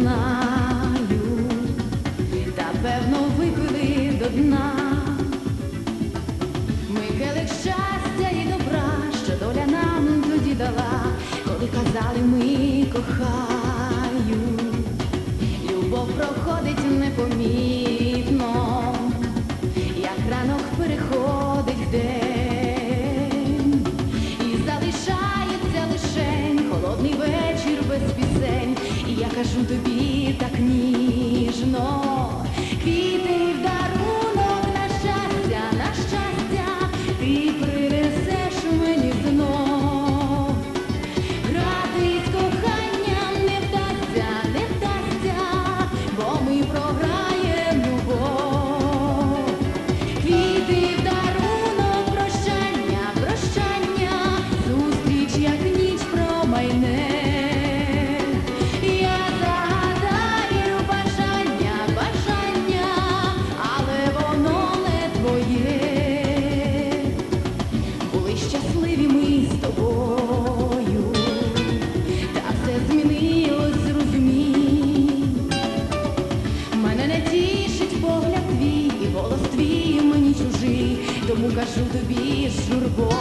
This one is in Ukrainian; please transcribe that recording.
знаю, та певно випили до дна. Ми келих щастя і добра, що доля нам тоді дала, коли казали ми кохаю, любов про. скажу тобі, так ні. чужий, тому кажу тобі журбо.